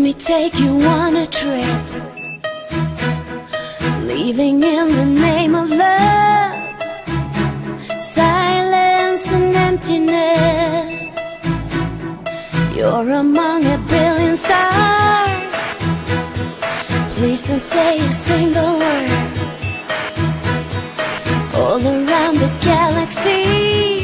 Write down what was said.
me take you on a trip. Leaving in the name of love. Silence and emptiness. You're among a billion stars. Please don't say a single word. All around the galaxy.